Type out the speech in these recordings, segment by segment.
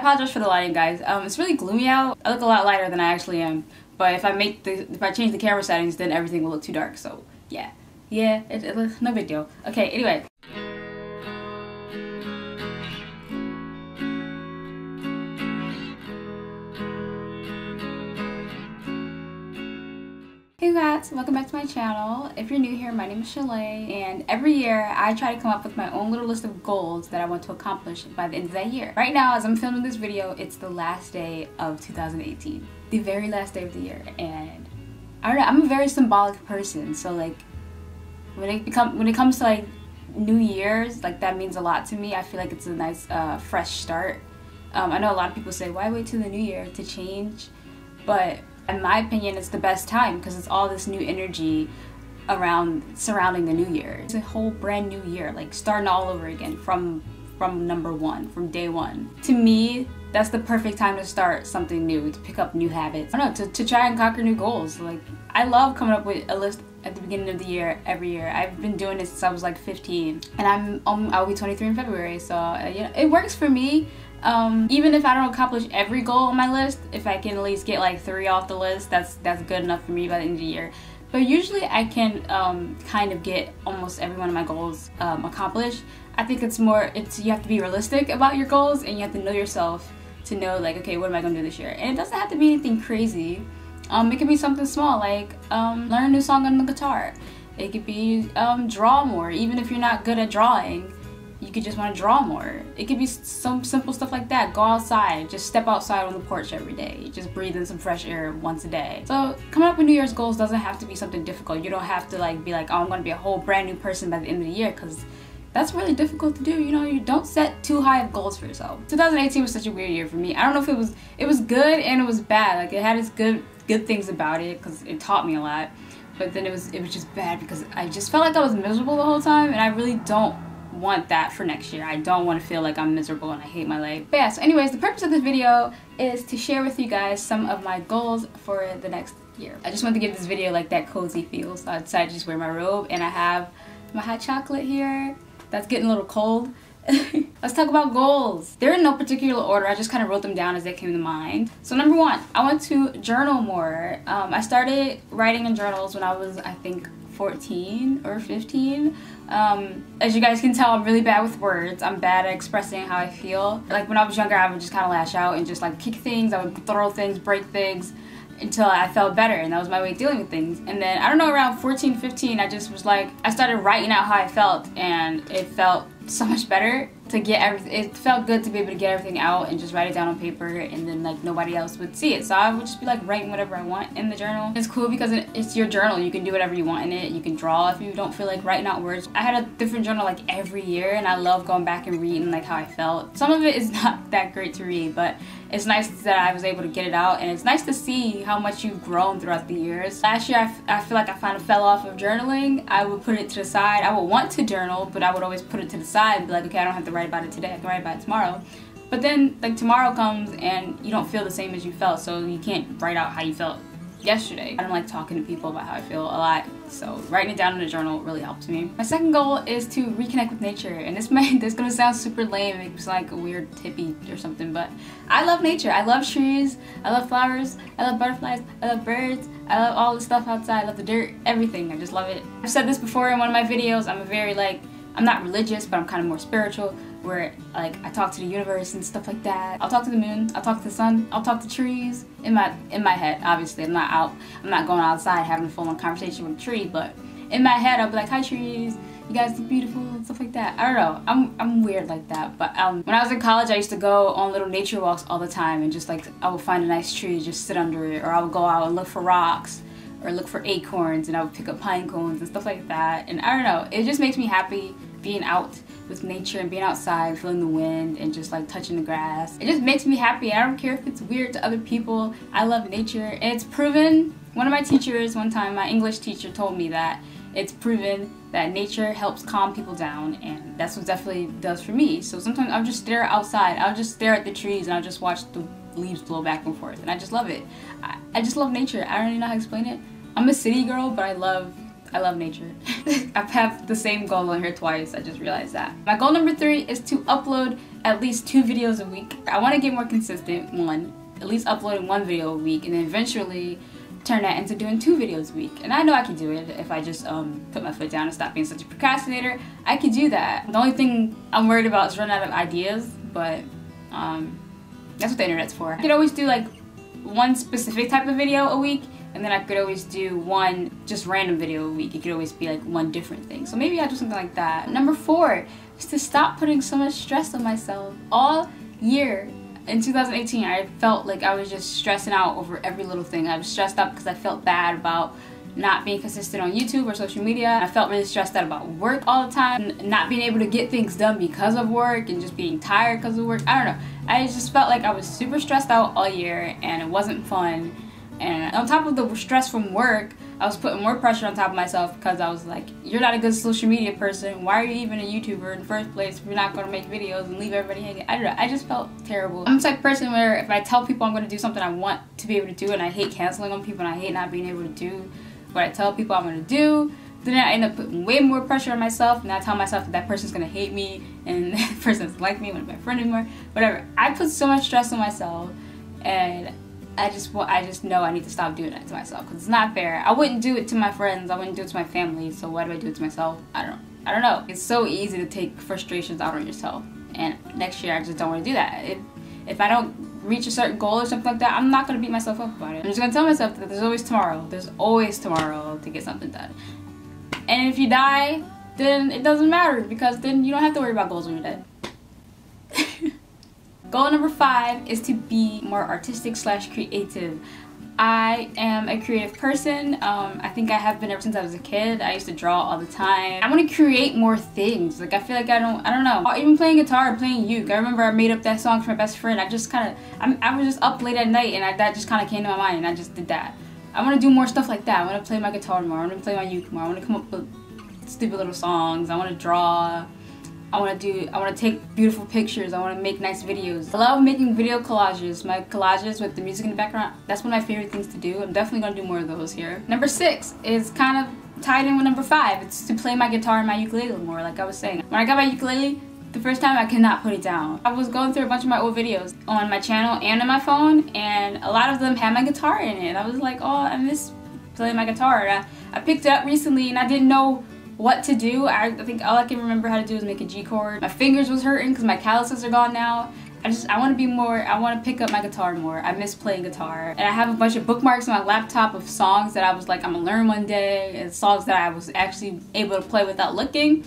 apologize for the lighting, guys. Um, it's really gloomy out. I look a lot lighter than I actually am. But if I make the, if I change the camera settings, then everything will look too dark. So yeah, yeah, it, it, no big deal. Okay, anyway. Hey guys, welcome back to my channel. If you're new here, my name is Shelay, and every year I try to come up with my own little list of goals that I want to accomplish by the end of that year. Right now, as I'm filming this video, it's the last day of 2018. The very last day of the year, and I don't know, I'm a very symbolic person, so like, when it become when it comes to like New Year's, like that means a lot to me. I feel like it's a nice, uh, fresh start. Um, I know a lot of people say, why wait till the new year to change? But in my opinion, it's the best time because it's all this new energy around surrounding the new year. It's a whole brand new year, like starting all over again from from number one, from day one. To me, that's the perfect time to start something new, to pick up new habits. I don't know, to, to try and conquer new goals. Like, I love coming up with a list at the beginning of the year every year. I've been doing this since I was like 15, and I'm um, I'll be 23 in February, so uh, you know it works for me. Um, even if I don't accomplish every goal on my list, if I can at least get like three off the list, that's that's good enough for me by the end of the year. But usually I can um, kind of get almost every one of my goals um, accomplished. I think it's more, it's you have to be realistic about your goals and you have to know yourself to know like, okay, what am I to do this year? And it doesn't have to be anything crazy. Um, it could be something small like um, learn a new song on the guitar. It could be um, draw more, even if you're not good at drawing you could just want to draw more. It could be some simple stuff like that. Go outside, just step outside on the porch every day. Just breathe in some fresh air once a day. So coming up with New Year's goals doesn't have to be something difficult. You don't have to like be like, oh, I'm going to be a whole brand new person by the end of the year because that's really difficult to do. You know, you don't set too high of goals for yourself. 2018 was such a weird year for me. I don't know if it was it was good and it was bad. Like it had its good good things about it because it taught me a lot. But then it was it was just bad because I just felt like I was miserable the whole time and I really don't want that for next year. I don't want to feel like I'm miserable and I hate my life. But yeah, so anyways, the purpose of this video is to share with you guys some of my goals for the next year. I just wanted to give this video like that cozy feel, so I decided to just wear my robe and I have my hot chocolate here. That's getting a little cold. Let's talk about goals. They're in no particular order. I just kind of wrote them down as they came to mind. So number one, I want to journal more. Um, I started writing in journals when I was, I think, 14 or 15. Um, as you guys can tell, I'm really bad with words. I'm bad at expressing how I feel. Like when I was younger, I would just kind of lash out and just like kick things. I would throw things, break things until I felt better and that was my way of dealing with things. And then I don't know, around 14, 15, I just was like, I started writing out how I felt and it felt so much better to get everything it felt good to be able to get everything out and just write it down on paper and then like nobody else would see it. So i would just be like writing whatever i want in the journal. It's cool because it's your journal. You can do whatever you want in it. You can draw if you don't feel like writing out words. I had a different journal like every year and i love going back and reading like how i felt. Some of it is not that great to read but it's nice that I was able to get it out and it's nice to see how much you've grown throughout the years. Last year I, I feel like I kind of fell off of journaling. I would put it to the side. I would want to journal but I would always put it to the side and be like okay I don't have to write about it today. I can write about it tomorrow. But then like tomorrow comes and you don't feel the same as you felt so you can't write out how you felt yesterday. I don't like talking to people about how I feel a lot, so writing it down in a journal really helps me. My second goal is to reconnect with nature, and this may this gonna sound super lame, it makes like a weird hippie or something, but I love nature. I love trees, I love flowers, I love butterflies, I love birds, I love all the stuff outside, I love the dirt, everything. I just love it. I've said this before in one of my videos, I'm a very like, I'm not religious, but I'm kind of more spiritual where like I talk to the universe and stuff like that. I'll talk to the moon, I'll talk to the sun, I'll talk to trees in my in my head. Obviously, I'm not out. I'm not going outside having a full-on conversation with a tree, but in my head, I'll be like, "Hi, trees. You guys look beautiful," and stuff like that. I don't know. I'm I'm weird like that. But um, when I was in college, I used to go on little nature walks all the time, and just like I would find a nice tree, just sit under it, or I would go out and look for rocks or look for acorns, and I would pick up pine cones and stuff like that. And I don't know. It just makes me happy being out with nature and being outside, feeling the wind and just like touching the grass. It just makes me happy. I don't care if it's weird to other people. I love nature and it's proven. One of my teachers one time, my English teacher told me that it's proven that nature helps calm people down and that's what definitely does for me. So sometimes I'll just stare outside. I'll just stare at the trees and I'll just watch the leaves blow back and forth and I just love it. I, I just love nature. I don't even know how to explain it. I'm a city girl, but I love I love nature. I have had the same goal on here twice, I just realized that. My goal number three is to upload at least two videos a week. I want to get more consistent, one, at least uploading one video a week, and then eventually turn that into doing two videos a week. And I know I can do it if I just um, put my foot down and stop being such a procrastinator. I can do that. The only thing I'm worried about is running out of ideas, but um, that's what the internet's for. I could always do like one specific type of video a week and then I could always do one just random video a week. It could always be like one different thing. So maybe I'll do something like that. Number four is to stop putting so much stress on myself. All year in 2018, I felt like I was just stressing out over every little thing. I was stressed out because I felt bad about not being consistent on YouTube or social media. I felt really stressed out about work all the time, not being able to get things done because of work and just being tired because of work. I don't know. I just felt like I was super stressed out all year and it wasn't fun and on top of the stress from work, I was putting more pressure on top of myself because I was like, you're not a good social media person. Why are you even a YouTuber in the first place if you're not going to make videos and leave everybody hanging? I don't know. I just felt terrible. I'm the type person where if I tell people I'm going to do something I want to be able to do and I hate canceling on people and I hate not being able to do what I tell people I'm going to do, then I end up putting way more pressure on myself and I tell myself that that person's gonna hate me and that person's like me, when my friend anymore, whatever. I put so much stress on myself and I just I just know I need to stop doing that to myself because it's not fair. I wouldn't do it to my friends. I wouldn't do it to my family. So why do I do it to myself? I don't I don't know. It's so easy to take frustrations out on yourself. And next year I just don't want to do that. If if I don't reach a certain goal or something like that, I'm not gonna beat myself up about it. I'm just gonna tell myself that there's always tomorrow. There's always tomorrow to get something done. And if you die, then it doesn't matter because then you don't have to worry about goals when you're dead. Goal number five is to be more artistic slash creative. I am a creative person. Um, I think I have been ever since I was a kid. I used to draw all the time. I want to create more things. Like I feel like I don't, I don't know. Even playing guitar playing uke. I remember I made up that song for my best friend. I just kind of, I was just up late at night and I, that just kind of came to my mind and I just did that. I want to do more stuff like that. I want to play my guitar more. I want to play my uke more. I want to come up with stupid little songs. I want to draw. I want to do, I want to take beautiful pictures. I want to make nice videos. I love making video collages. My collages with the music in the background, that's one of my favorite things to do. I'm definitely going to do more of those here. Number six is kind of tied in with number five. It's to play my guitar and my ukulele more, like I was saying. When I got my ukulele, the first time I could not put it down. I was going through a bunch of my old videos on my channel and on my phone, and a lot of them had my guitar in it. I was like, oh, I miss playing my guitar. I, I picked it up recently and I didn't know what to do. I, think all I can remember how to do is make a G chord. My fingers was hurting because my calluses are gone now. I just, I want to be more, I want to pick up my guitar more. I miss playing guitar. And I have a bunch of bookmarks on my laptop of songs that I was like, I'm gonna learn one day, and songs that I was actually able to play without looking.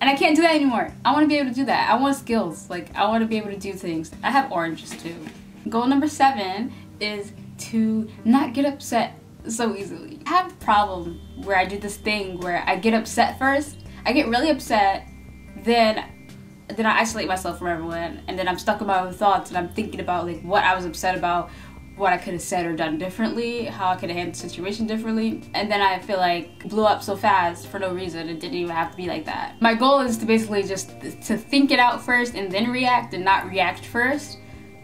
And I can't do that anymore. I want to be able to do that. I want skills. Like, I want to be able to do things. I have oranges too. Goal number seven is to not get upset so easily. I have a problem where I do this thing where I get upset first. I get really upset, then then I isolate myself from everyone, and then I'm stuck in my own thoughts, and I'm thinking about like what I was upset about, what I could have said or done differently, how I could have handled the situation differently, and then I feel like blew up so fast for no reason. It didn't even have to be like that. My goal is to basically just to think it out first and then react, and not react first.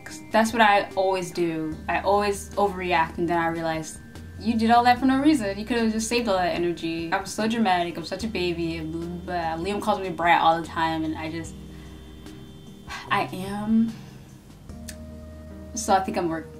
Cause that's what I always do. I always overreact, and then I realize you did all that for no reason. You could have just saved all that energy. I'm so dramatic. I'm such a baby. Liam calls me brat all the time, and I just, I am. So I think I'm working.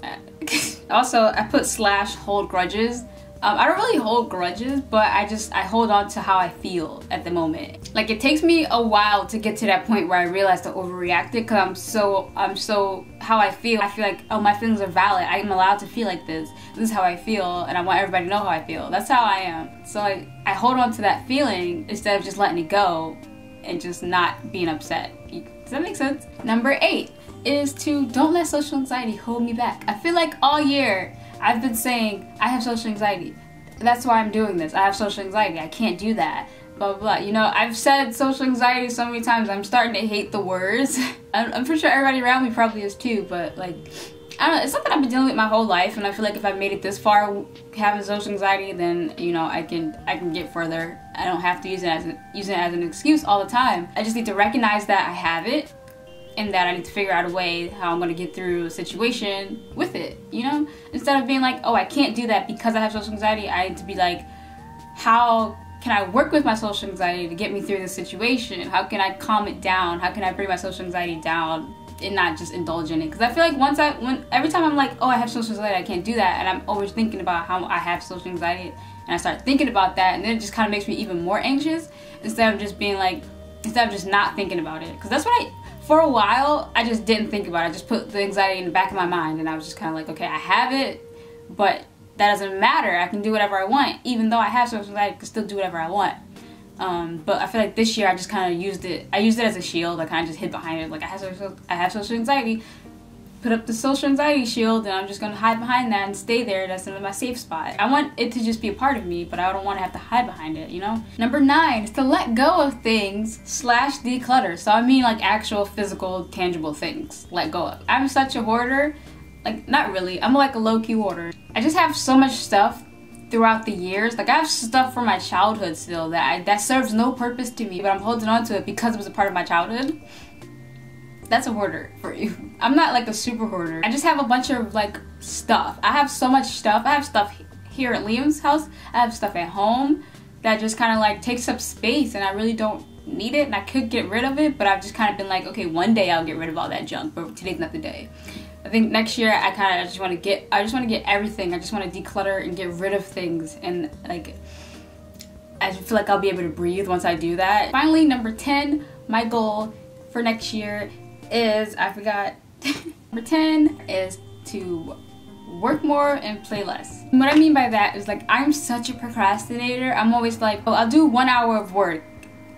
also, I put slash hold grudges um, I don't really hold grudges, but I just, I hold on to how I feel at the moment. Like it takes me a while to get to that point where I realize to overreact it because I'm so, I'm so, how I feel. I feel like, oh, my feelings are valid. I'm allowed to feel like this. This is how I feel and I want everybody to know how I feel. That's how I am. So I, I hold on to that feeling instead of just letting it go and just not being upset. Does that make sense? Number eight is to don't let social anxiety hold me back. I feel like all year I've been saying I have social anxiety. That's why I'm doing this. I have social anxiety. I can't do that. Blah, blah, blah. You know, I've said social anxiety so many times, I'm starting to hate the words. I'm, I'm pretty sure everybody around me probably is too, but like, I don't know, it's something I've been dealing with my whole life, and I feel like if I made it this far having social anxiety, then you know I can I can get further. I don't have to use it as an, use it as an excuse all the time. I just need to recognize that I have it, and that I need to figure out a way how I'm going to get through a situation with it, you know? Instead of being like, oh, I can't do that because I have social anxiety, I need to be like, how can I work with my social anxiety to get me through this situation? How can I calm it down? How can I bring my social anxiety down and not just indulge in it? Because I feel like once I, when every time I'm like, oh, I have social anxiety, I can't do that, and I'm always thinking about how I have social anxiety, and I start thinking about that, and then it just kind of makes me even more anxious instead of just being like, instead of just not thinking about it. Because that's what I, for a while, I just didn't think about it. I just put the anxiety in the back of my mind, and I was just kind of like, okay, I have it, but that doesn't matter. I can do whatever I want. Even though I have social anxiety, I can still do whatever I want. Um, but I feel like this year I just kind of used it. I used it as a shield. I kind of just hid behind it. Like I have social, I have social anxiety. Put up the social anxiety shield, and I'm just gonna hide behind that and stay there. That's my safe spot. I want it to just be a part of me, but I don't want to have to hide behind it. You know. Number nine is to let go of things slash declutter. So I mean like actual physical, tangible things. Let go of. I'm such a hoarder. Like not really. I'm like a low key hoarder. I just have so much stuff throughout the years. Like I have stuff from my childhood still that I, that serves no purpose to me, but I'm holding on to it because it was a part of my childhood. That's a hoarder for you. I'm not like a super hoarder. I just have a bunch of like stuff. I have so much stuff. I have stuff here at Liam's house. I have stuff at home that just kind of like takes up space and I really don't need it and I could get rid of it, but I've just kind of been like, okay, one day I'll get rid of all that junk, but today's not the day. I think next year I kind of just want to get I just want to get everything. I just want to declutter and get rid of things and like I feel like I'll be able to breathe once I do that. Finally, number 10, my goal for next year is I forgot. number 10 is to work more and play less. What I mean by that is like I'm such a procrastinator. I'm always like, oh, I'll do one hour of work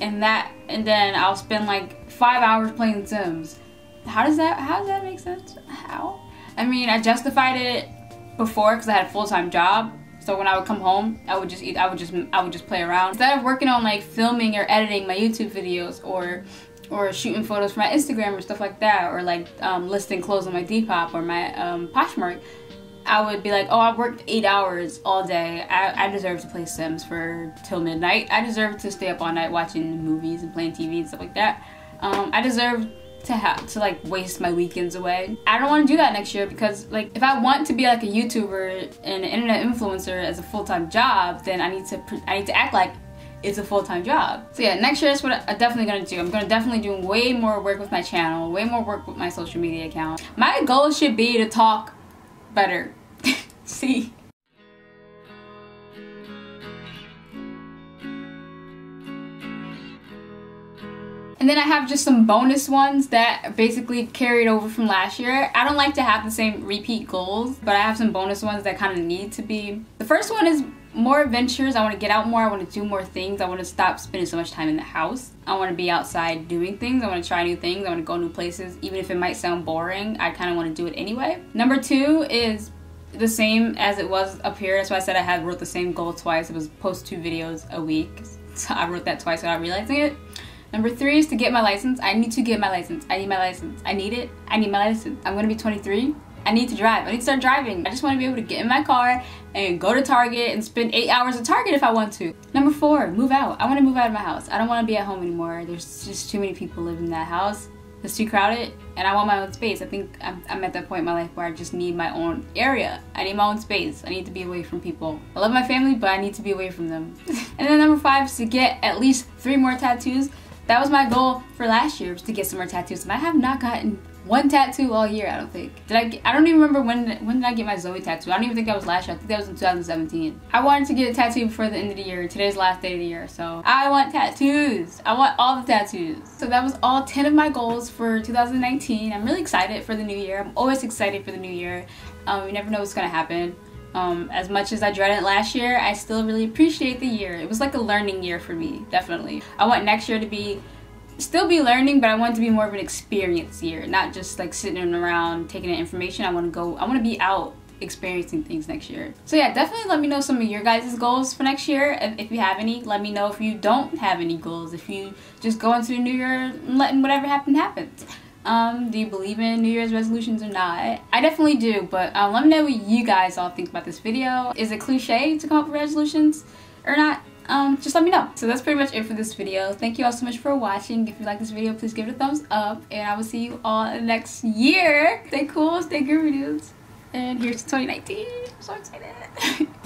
and that and then I'll spend like five hours playing Sims how does that how does that make sense? How? I mean, I justified it before because I had a full-time job. So when I would come home, I would just eat. I would just I would just play around instead of working on like filming or editing my YouTube videos or or shooting photos for my Instagram or stuff like that, or like um, listing clothes on my Depop or my um, Poshmark. I would be like, oh, I worked eight hours all day. I, I deserve to play Sims for till midnight. I deserve to stay up all night watching movies and playing TV and stuff like that. Um, I deserve to have to like waste my weekends away. I don't want to do that next year because like if I want to be like a YouTuber and an internet influencer as a full-time job, then I need to I need to act like it's a full-time job. So yeah, next year that's what I'm definitely gonna do. I'm gonna definitely do way more work with my channel, way more work with my social media account. My goal should be to talk better. See? And then I have just some bonus ones that basically carried over from last year. I don't like to have the same repeat goals, but I have some bonus ones that kind of need to be. The first one is more adventures. I want to get out more. I want to do more things. I want to stop spending so much time in the house. I want to be outside doing things. I want to try new things. I want to go new places. Even if it might sound boring, I kind of want to do it anyway. Number two is the same as it was up here. That's why I said I had wrote the same goal twice. It was post two videos a week. So I wrote that twice without realizing it. Number three is to get my license. I need to get my license. I need my license. I need it. I need my license. I'm gonna be 23. I need to drive. I need to start driving. I just want to be able to get in my car and go to Target and spend eight hours at Target if I want to. Number four, move out. I want to move out of my house. I don't want to be at home anymore. There's just too many people living in that house. It's too crowded and I want my own space. I think I'm, I'm, at that point in my life where I just need my own area. I need my own space. I need to be away from people. I love my family, but I need to be away from them. and then number five is to get at least three more tattoos that was my goal for last year was to get some more tattoos. And I have not gotten one tattoo all year I don't think. Did I get, I don't even remember when when did I get my Zoe tattoo. I don't even think that was last year I think that was in 2017 I wanted to get a tattoo before the end of the year. Today's last day of the year so I want tattoos. I want all the tattoos. So that was all 10 of my goals for 2019 I'm really excited for the new year. I'm always excited for the new year. Um, you never know what's gonna happen um, as much as I dreaded last year, I still really appreciate the year. It was like a learning year for me, definitely. I want next year to be, still be learning, but I want it to be more of an experience year, not just like sitting around taking in information. I want to go, I want to be out experiencing things next year. So yeah, definitely let me know some of your guys' goals for next year. If, if, you have any, let me know if you don't have any goals. If you just go into the new year and letting whatever happen happens. Um, do you believe in New Year's resolutions or not? I definitely do, but um, let me know what you guys all think about this video. Is it cliche to come up with resolutions or not? Um, just let me know. So that's pretty much it for this video. Thank you all so much for watching. If you like this video, please give it a thumbs up. And I will see you all next year. Stay cool, stay groovy dudes. And here's 2019. I'm so excited.